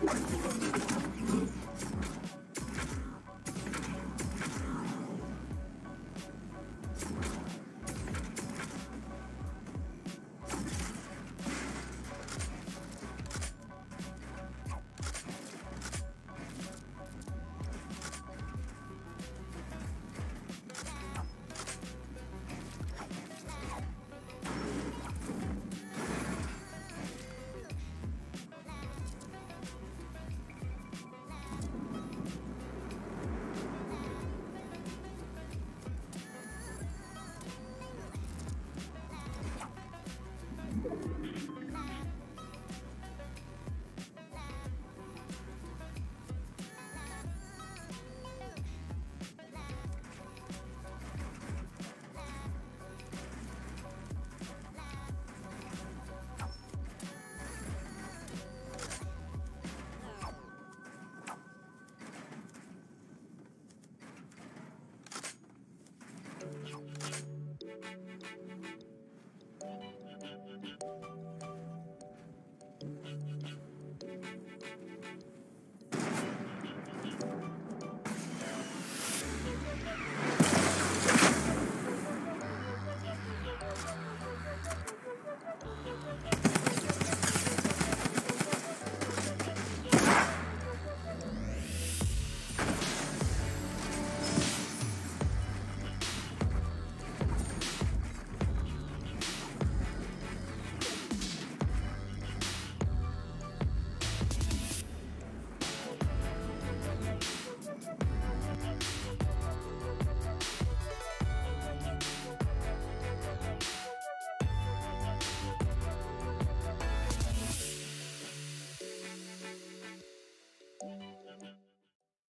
you